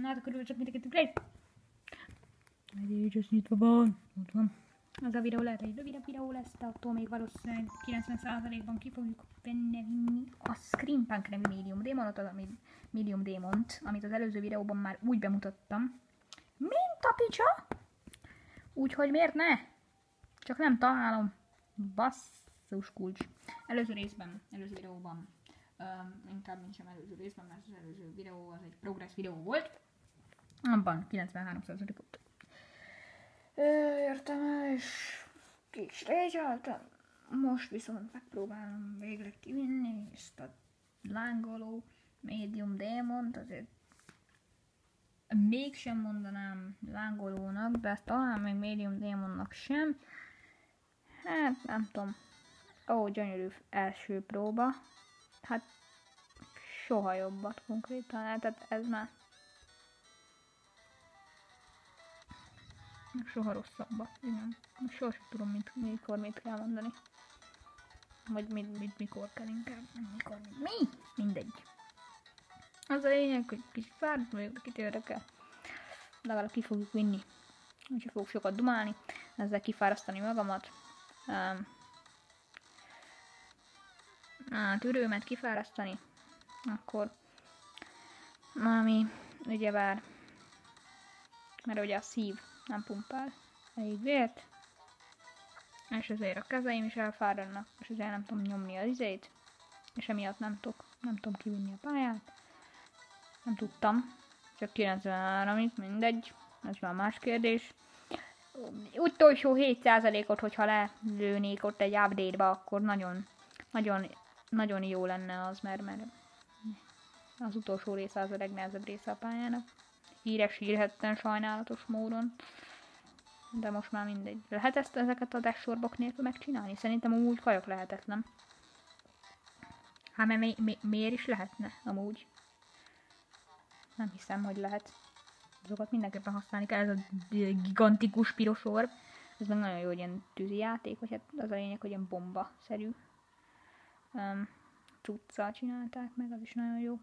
Na, hát akkor csak mindenkit play. Egy ez nyitva van. Ott van. Az a videó lehet egy rövidebb videó lesz, de attól még valószínűleg 90%-ban ki fogjuk benne vinni a Scream Punk nevű Medium Démonot, az a Medium Démont, amit az előző videóban már úgy bemutattam, mint a picsa. Úgyhogy miért ne? Csak nem találom. Basszus kulcs. Előző részben, előző videóban, um, inkább nincs sem előző részben, mert az előző videó az egy progress videó volt. Abban 93%-ot értem el, és kis régyaltam. Most viszont megpróbálom végre kivinni ezt a lángoló médium démont, azért mégsem mondanám lángolónak, de talán még médium démonnak sem. Hát nem tudom. Ó, gyönyörű első próba. Hát soha jobbat konkrétan, hát, tehát ez már soha rosszabbat. Igen. Soha sem tudom, mit, mikor mit kell mondani. Vagy mit, mit mikor kell inkább. Mikor, mit, mi? Mindegy. Az a lényeg, hogy kicsit fáradt vagyok, kit érdekel. Legalább ki fogjuk vinni. Úgyhogy fogok sokat dumálni, ezzel kifárasztani magamat. Um, a tűrőmet kifárasztani, akkor ami ugyebár, mert ugye a szív nem pumpál elég vért, és ezért a kezeim is elfáradnak, és ezért nem tudom nyomni az izét, és emiatt nem tudok, nem tudom kivinni a pályát. Nem tudtam, csak 93 mindegy, ez már más kérdés. Utolsó 7%-ot, hogyha lelőnék ott egy update-ba, akkor nagyon, nagyon, nagyon jó lenne az, mert, mert az utolsó része az a legnehezebb része a pályának híres, hírhetten, sajnálatos módon. De most már mindegy. Lehet ezt ezeket a dashboardok nélkül megcsinálni? Szerintem úgy kajak lehetetlen. Hát mert mi, mi, miért is lehetne amúgy? Nem hiszem, hogy lehet. Azokat mindenképpen használni kell. Ez a gigantikus piros orb. Ez meg nagyon jó, hogy ilyen tűzi játék, vagy hát az a lényeg, hogy ilyen bomba-szerű um, cuccal csinálták meg, az is nagyon jó.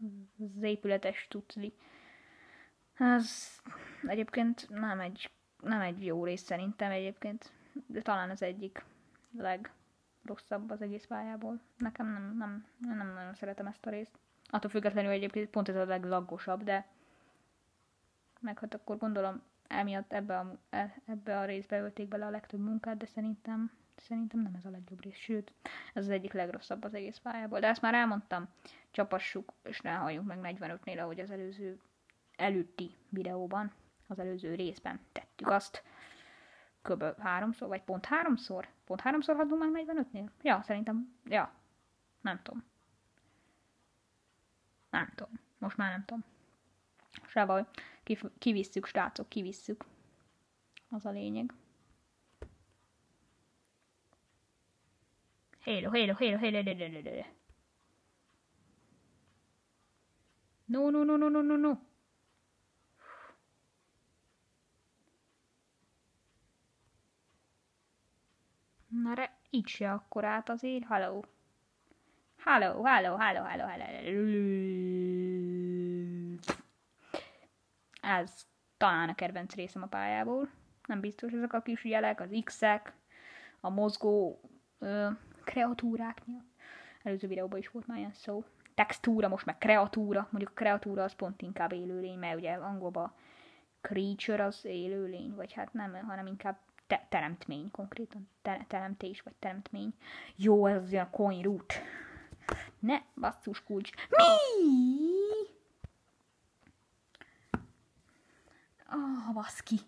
Az épületes tucli. Ez egyébként nem egy, nem egy jó rész szerintem egyébként, de talán az egyik legrosszabb az egész pályából. Nekem nem, nem, nem nagyon szeretem ezt a részt. Attól függetlenül egyébként pont ez a leglaggosabb, de meg hát akkor gondolom emiatt ebbe a, e, ebbe a részbe ölték bele a legtöbb munkát, de szerintem, szerintem nem ez a legjobb rész, sőt, ez az egyik legrosszabb az egész pályából. De ezt már elmondtam, csapassuk, és ne halljunk meg 45-nél, ahogy az előző előtti videóban, az előző részben tettük azt, kb. háromszor, vagy pont háromszor? Pont háromszor haladunk meg 45-nél? Ja, szerintem, ja, nem tudom. Nem tudom. Most már nem tudom. Se baj. Kivisszük, srácok, kivisszük. Az a lényeg. Hello, hello, hello, hello, hello, hello. No, no, no, no, no, no, no. Na re, így se akkor át azért. Hello. Hello, hello, hello, hello, hello. Ez talán a kedvenc részem a pályából. Nem biztos, ezek a kis jelek, az X-ek, a mozgó ö, kreatúrák miatt. Előző videóban is volt már ilyen szó. Textúra, most meg kreatúra. Mondjuk a kreatúra az pont inkább élőlény, mert ugye angolban creature az élőlény, vagy hát nem, hanem inkább te- teremtmény konkrétan. Te- teremtés vagy teremtmény. Jó, ez az ilyen coin root. Ne, basszus kulcs. Mi? Ah, oh, baszki.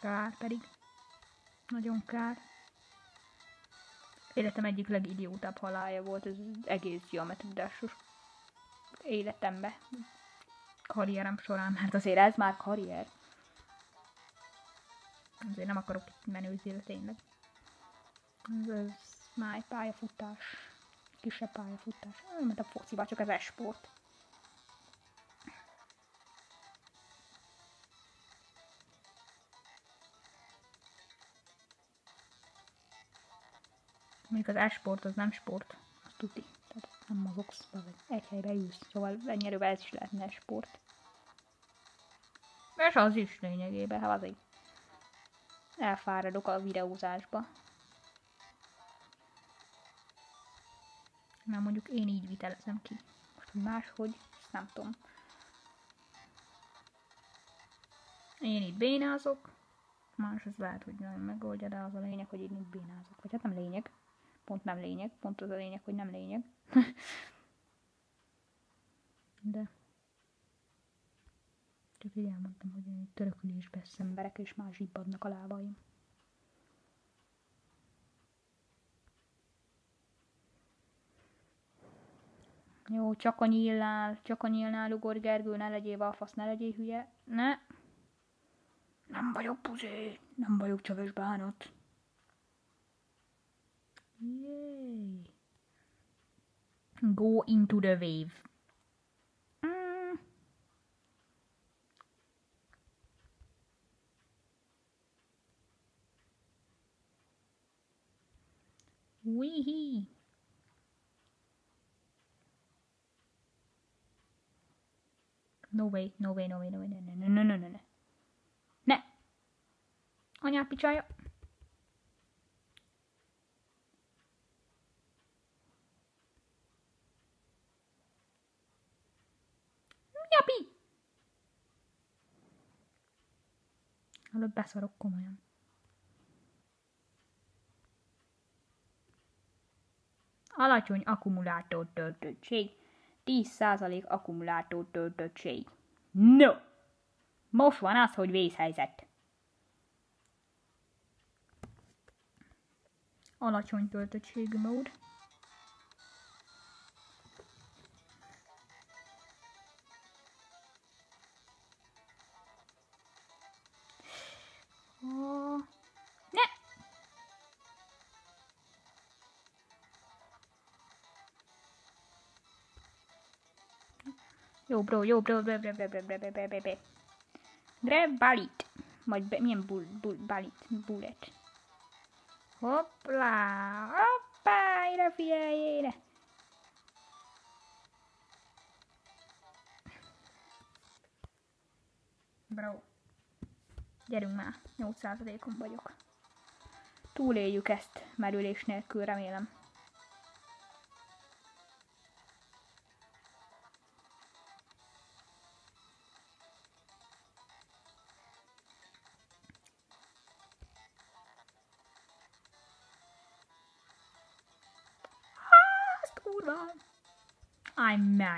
Kár pedig. Nagyon kár. Életem egyik legidiótább halálja volt ez egész geometridásos életembe. Karrierem során, mert azért ez már karrier. Azért nem akarok menőzni, tényleg. Ez, ez már egy pályafutás. Kisebb pályafutás. Olyan, mint a fociba, csak az esport. Mondjuk az esport az nem sport, az tuti. Tehát nem mozogsz, vagy egy helybe ülsz. Szóval ennyire ez is lehetne sport. És az is lényegében, hát azért elfáradok a videózásba. Mert mondjuk én így vitelezem ki. Most, hogy máshogy, ezt nem tudom. Én itt bénázok, más az lehet, hogy nem megoldja, de az a lényeg, hogy én itt bénázok. Vagy hát nem lényeg. Pont nem lényeg. Pont az a lényeg, hogy nem lényeg. de csak így elmondtam, hogy én törökülésbe szemberek, és már zsibbadnak a lábaim. Jó, csak a nyílnál, csak a nyílnál ugor Gergő, ne legyél fasz, ne legyél hülye. Ne. Nem vagyok puzé, nem vagyok csöves bánat. Yay. Go into the wave. Mm. Wee No way, no way, no way, no way, no, no, no, no, no, no. Ne! Anyát picsája! Előbb beszarok komolyan. Alacsony akkumulátor töltöttség. 10% akkumulátor töltöttség. No! Most van az, hogy vészhelyzet. Alacsony töltöttségű mód. Jó, bro, jó, bro, bro, bro, bro, bro, bro, bro, bro, bro, bro. Grab balit. Vagy be, milyen bull, bull, balit, bullet. Hoppla, hoppá, ide figyelj, ide. Bro. Gyerünk már, 8%-on vagyok. Túléljük ezt merülés nélkül, remélem.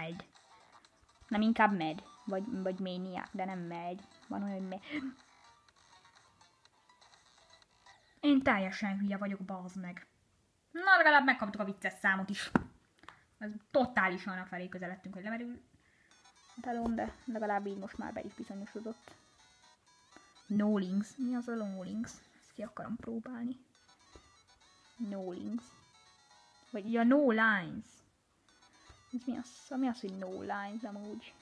Mad. Nem inkább mad. Vagy, vagy maniac, de nem mad. Van olyan mad. Én teljesen hülye vagyok, bazd meg. Na, legalább megkaptuk a vicces számot is. Ez totálisan a felé közeledtünk, hogy lemerül a telón, de legalább így most már be is bizonyosodott. No links. Mi az a no links? Ezt ki akarom próbálni. No links. Vagy, ja, no lines. Ez mi az? Mi az, hogy no lines amúgy?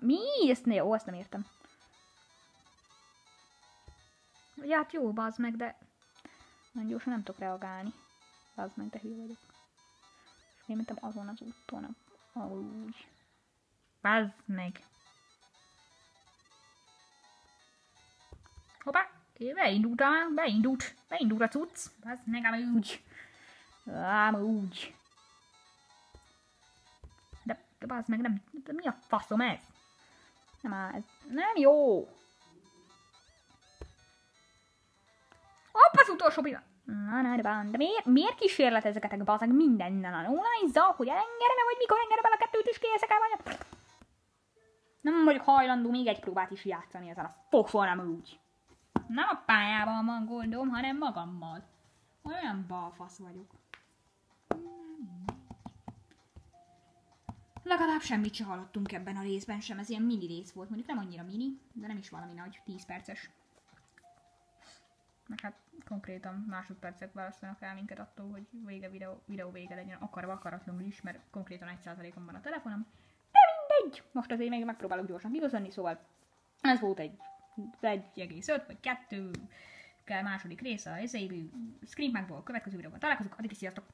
Mi? Ezt ne, jó, ezt nem értem. Ja, hát jó, bazd meg, de nagyon gyorsan nem tudok reagálni. Az meg, de hülye vagyok. És én mentem azon az úton, ahol úgy. Bazd meg. Hoppá, beindult beindult, beindult a cucc. Bazd meg, ám úgy. De, bazd meg, nem, de mi a faszom ez? Nem áll, ez nem jó. Hopp, az utolsó pillanat. Na, na, de, de miért, miért kísérletezeketek bazeg mindennel a online hogy elengedem vagy mikor engedem el a kettőt is készek el Nem vagyok hajlandó még egy próbát is játszani ezen a fosol, nem úgy. Nem a pályában van gondom, hanem magammal. Olyan balfasz vagyok. Legalább semmit se hallottunk ebben a részben sem, ez ilyen mini rész volt. Mondjuk nem annyira mini, de nem is valami nagy, 10 perces. Meg hát konkrétan másodpercek választanak el minket attól, hogy vége videó, videó vége legyen, akarva akaratlanul is, mert konkrétan egy százalékon van a telefonom. De mindegy! Most azért még megpróbálok gyorsan kigazolni, szóval ez volt egy 1,5 vagy 2 kell második része a izévű Screamhackból. Következő videóban találkozunk, addig is sziasztok!